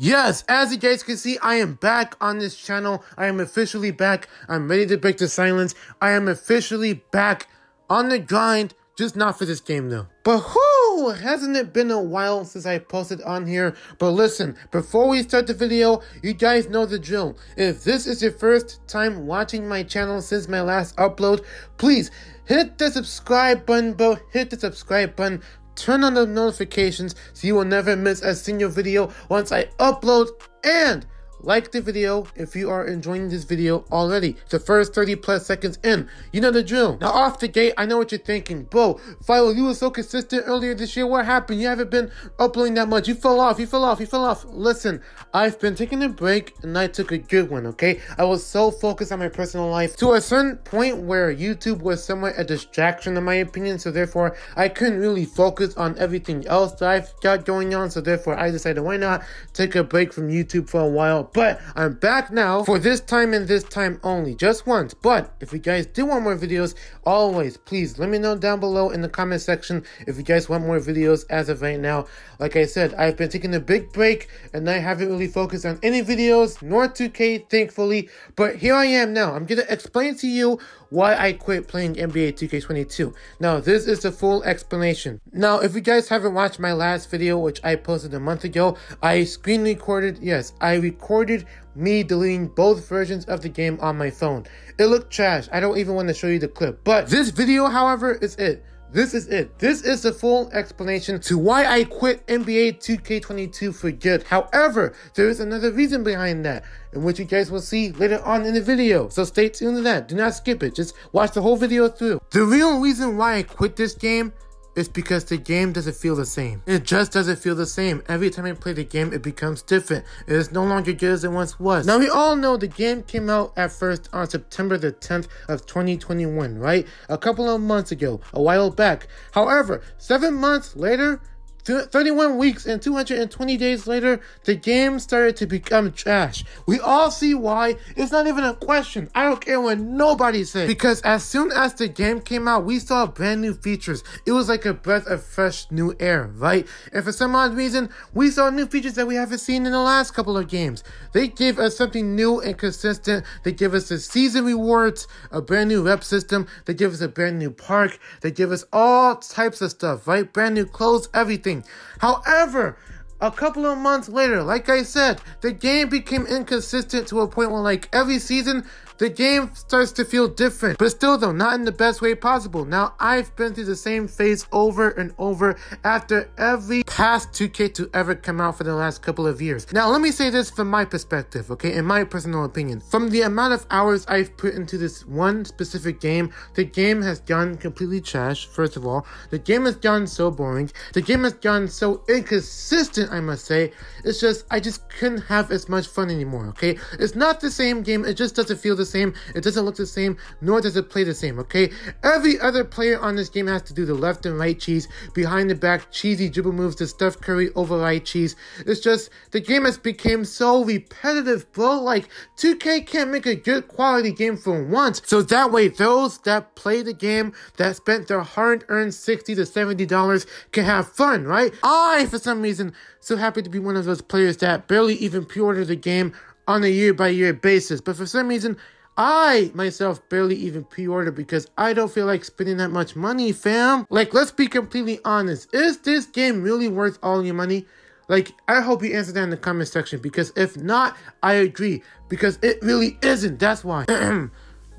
Yes, as you guys can see, I am back on this channel. I am officially back. I'm ready to break the silence. I am officially back on the grind, just not for this game though. But whoo, hasn't it been a while since I posted on here? But listen, before we start the video, you guys know the drill. If this is your first time watching my channel since my last upload, please hit the subscribe button, bro. Hit the subscribe button turn on the notifications so you will never miss a single video once I upload and like the video if you are enjoying this video already. The first 30 plus seconds in. You know the drill. Now off the gate, I know what you're thinking. Bro, Philo, you were so consistent earlier this year. What happened? You haven't been uploading that much. You fell off. You fell off. You fell off. Listen, I've been taking a break and I took a good one, okay? I was so focused on my personal life to a certain point where YouTube was somewhat a distraction in my opinion. So therefore, I couldn't really focus on everything else that I've got going on. So therefore, I decided why not take a break from YouTube for a while but I'm back now for this time and this time only, just once. But if you guys do want more videos, always please let me know down below in the comment section if you guys want more videos as of right now. Like I said, I've been taking a big break and I haven't really focused on any videos nor 2K, thankfully. But here I am now. I'm gonna explain to you why I quit playing NBA 2K22. Now, this is the full explanation. Now, if you guys haven't watched my last video, which I posted a month ago, I screen recorded, yes, I recorded me deleting both versions of the game on my phone. It looked trash. I don't even want to show you the clip. But this video, however, is it. This is it. This is the full explanation to why I quit NBA 2K22 for good. However, there is another reason behind that, in which you guys will see later on in the video. So stay tuned to that. Do not skip it. Just watch the whole video through. The real reason why I quit this game it's because the game doesn't feel the same. It just doesn't feel the same. Every time I play the game, it becomes different. It is no longer good as it once was. Now, we all know the game came out at first on September the 10th of 2021, right? A couple of months ago, a while back. However, seven months later, 31 weeks and 220 days later, the game started to become trash. We all see why. It's not even a question. I don't care what nobody says. Because as soon as the game came out, we saw brand new features. It was like a breath of fresh new air, right? And for some odd reason, we saw new features that we haven't seen in the last couple of games. They give us something new and consistent. They give us the season rewards, a brand new rep system. They give us a brand new park. They give us all types of stuff, right? Brand new clothes, everything. However, a couple of months later, like I said, the game became inconsistent to a point where like every season the game starts to feel different, but still though, not in the best way possible. Now, I've been through the same phase over and over after every past 2K to ever come out for the last couple of years. Now, let me say this from my perspective, okay, in my personal opinion. From the amount of hours I've put into this one specific game, the game has gone completely trash, first of all. The game has gone so boring. The game has gone so inconsistent, I must say. It's just, I just couldn't have as much fun anymore, okay? It's not the same game, it just doesn't feel the same, it doesn't look the same, nor does it play the same, okay? Every other player on this game has to do the left and right cheese, behind the back cheesy dribble moves to Steph Curry over right cheese. It's just, the game has become so repetitive, bro. Like, 2K can't make a good quality game for once. So that way, those that play the game, that spent their hard-earned 60 to $70 can have fun, right? I, for some reason, so happy to be one of those players that barely even pre-order the game on a year-by-year basis. But for some reason, I myself barely even pre-order because I don't feel like spending that much money, fam. Like, let's be completely honest. Is this game really worth all your money? Like, I hope you answer that in the comment section because if not, I agree because it really isn't. That's why.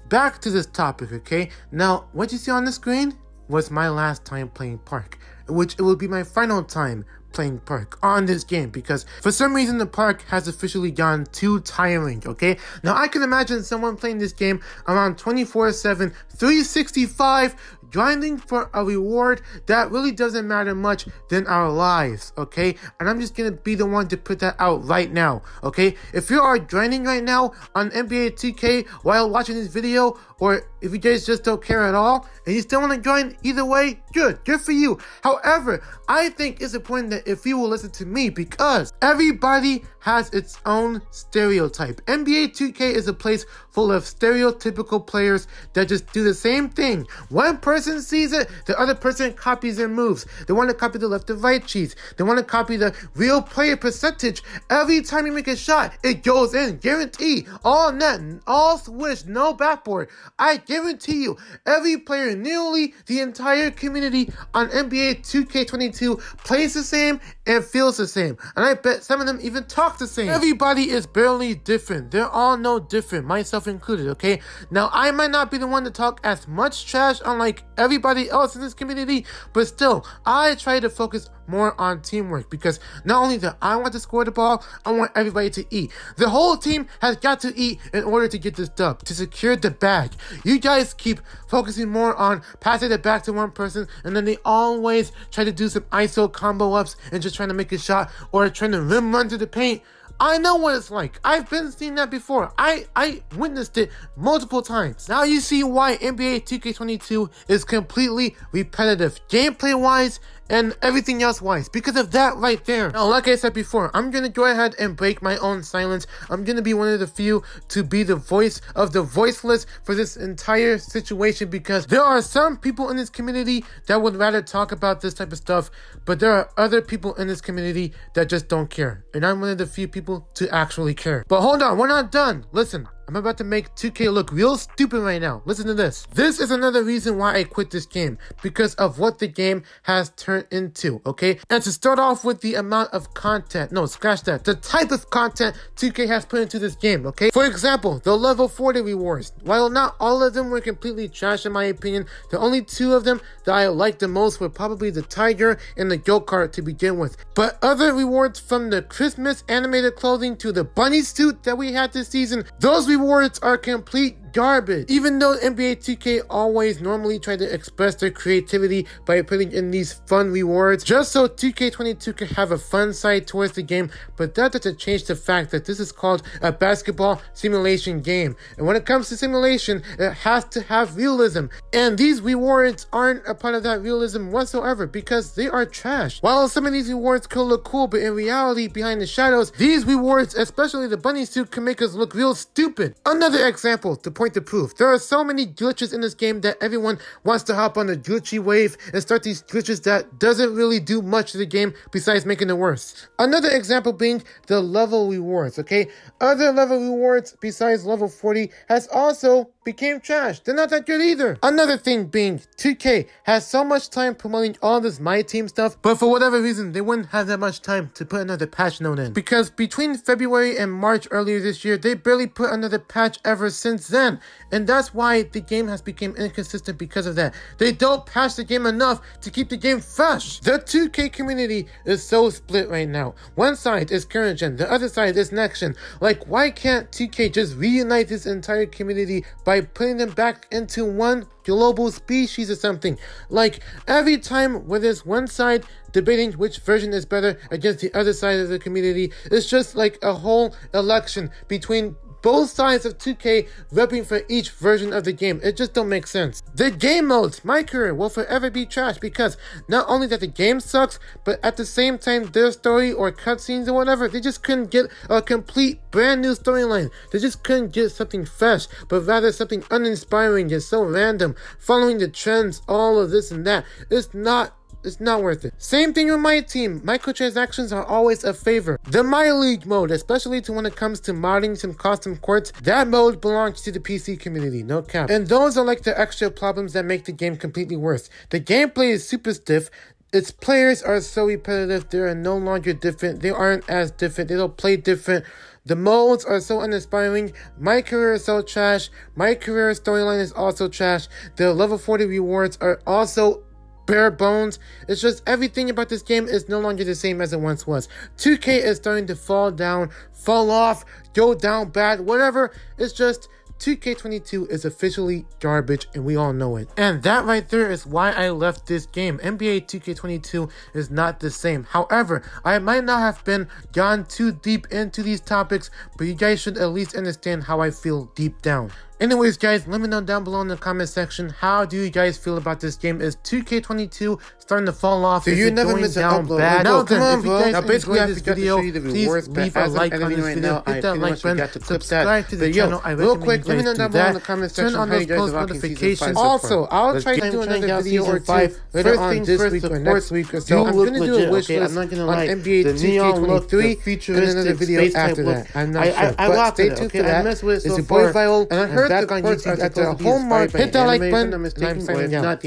Back to this topic, okay? Now, what you see on the screen was my last time playing Park, which it will be my final time playing Park on this game because for some reason the Park has officially gone too tiring, okay? Now I can imagine someone playing this game around 24-7, 365, grinding for a reward that really doesn't matter much than our lives, okay? And I'm just gonna be the one to put that out right now, okay? If you are grinding right now on NBA 2K while watching this video, or if you guys just don't care at all and you still want to join, either way, good, good for you. However, I think it's important that if you will listen to me because everybody has its own stereotype. NBA 2K is a place full of stereotypical players that just do the same thing. One person sees it, the other person copies their moves. They want to copy the left to right cheats. They want to copy the real player percentage. Every time you make a shot, it goes in. Guarantee. All net, all swish, no backboard. I guarantee you, every player, nearly the entire community on NBA 2K22 plays the same and feels the same. And I bet some of them even talk the same. Everybody is barely different. They're all no different, myself included, okay? Now, I might not be the one to talk as much trash unlike everybody else in this community, but still, I try to focus more on teamwork because not only do I want to score the ball, I want everybody to eat. The whole team has got to eat in order to get this dub, to secure the bag. You guys keep focusing more on passing it back to one person, and then they always try to do some ISO combo ups and just trying to make a shot or trying to rim run to the paint. I know what it's like. I've been seeing that before. I, I witnessed it multiple times. Now you see why NBA 2K22 is completely repetitive. Gameplay wise, and everything else wise because of that right there. Now, like I said before, I'm gonna go ahead and break my own silence. I'm gonna be one of the few to be the voice of the voiceless for this entire situation because there are some people in this community that would rather talk about this type of stuff, but there are other people in this community that just don't care. And I'm one of the few people to actually care. But hold on, we're not done. Listen, I'm about to make 2K look real stupid right now. Listen to this. This is another reason why I quit this game because of what the game has turned into, okay? And to start off with the amount of content, no, scratch that, the type of content 2K has put into this game, okay? For example, the level 40 rewards. While not all of them were completely trash in my opinion, the only two of them that I liked the most were probably the tiger and the go-kart to begin with. But other rewards from the Christmas animated clothing to the bunny suit that we had this season, those rewards rewards are complete garbage. Even though NBA 2K always normally try to express their creativity by putting in these fun rewards, just so 2K22 can have a fun side towards the game, but that doesn't change the fact that this is called a basketball simulation game. And when it comes to simulation, it has to have realism. And these rewards aren't a part of that realism whatsoever because they are trash. While some of these rewards could look cool, but in reality, behind the shadows, these rewards, especially the bunny suit, can make us look real stupid. Another example, to point to proof. There are so many glitches in this game that everyone wants to hop on the glitchy wave and start these glitches that doesn't really do much to the game besides making it worse. Another example being the level rewards, okay? Other level rewards besides level 40 has also became trash. They're not that good either. Another thing being 2K has so much time promoting all this My Team stuff, but for whatever reason, they wouldn't have that much time to put another patch note in. Because between February and March earlier this year, they barely put another patch ever since then. And that's why the game has become inconsistent because of that. They don't patch the game enough to keep the game fresh. The 2K community is so split right now. One side is current gen, the other side is next gen. Like, why can't 2K just reunite this entire community by putting them back into one global species or something. Like every time where there's one side debating which version is better against the other side of the community, it's just like a whole election between both sides of 2K repping for each version of the game. It just don't make sense. The game modes, my career, will forever be trash because not only that the game sucks, but at the same time, their story or cutscenes or whatever, they just couldn't get a complete brand new storyline. They just couldn't get something fresh, but rather something uninspiring and so random, following the trends, all of this and that. It's not it's not worth it. Same thing with my team. Microtransactions are always a favor. The My League mode, especially to when it comes to modding some custom courts, that mode belongs to the PC community, no cap. And those are like the extra problems that make the game completely worse. The gameplay is super stiff. Its players are so repetitive, they are no longer different. They aren't as different. They don't play different. The modes are so uninspiring. My career is so trash. My career storyline is also trash. The level 40 rewards are also bare bones. It's just everything about this game is no longer the same as it once was. 2K is starting to fall down, fall off, go down bad, whatever. It's just 2K22 is officially garbage and we all know it. And that right there is why I left this game. NBA 2K22 is not the same. However, I might not have been gone too deep into these topics, but you guys should at least understand how I feel deep down. Anyways, guys, let me know down below in the comment section how do you guys feel about this game? Is 2K22 starting to fall off? So Is you never going miss an down upload. bad? No, Now come on, if you bro. guys Now, basically, I this to video, show you the please leave a like on this right video. now, I Hit that like button. clip that. Subscribe to the But yo, channel. I real quick, let me know down below in the comment Turn section on how you those guys post are rocking season notifications. Also. I'll try to do another video or two later First on this first, week or next week or so. I'm gonna do a wish list I'm not gonna on. NBA The neon look, 2K23 the and another video after that. I'm not sure. But stay tuned for that. messed with it It's your boy far. Viol, And I heard back the on quotes YouTube are at the supposed to be Hallmark. inspired by Hit that like anime, if button. I'm not and I'm mistaken, or